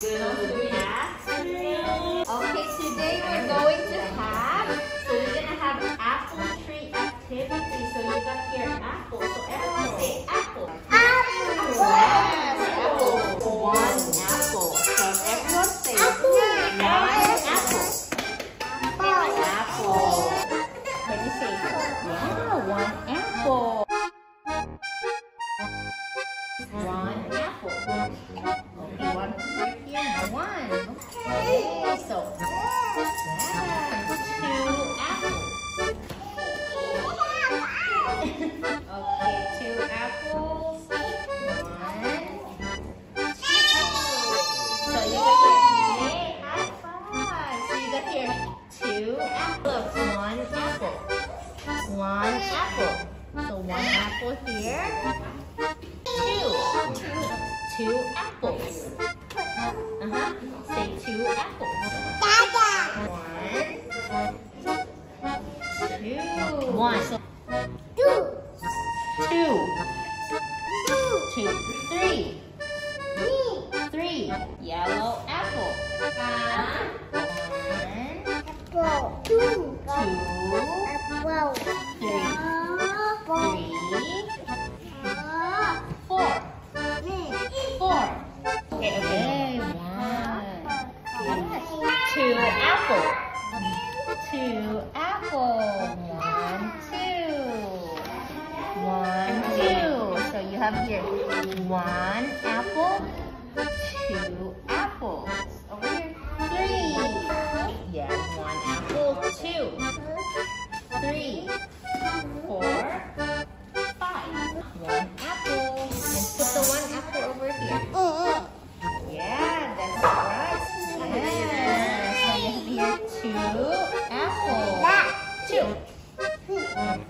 Okay, today we're going to have, so we're going to have apple tree activity. So you got here apple. So everyone say apple. Apple. Yes, apple. One apple. So everyone say one apple. Apple. Can you say, yeah, one apple. One apple. One apple. So one apple here. Two. Two apples. Uh-huh. Say two apples. One. Two. One. So Two apple. One, two. One, two. So you have here one apple, two apples. Over here, three. Yeah, one apple, two, three, four,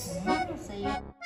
嗯うな。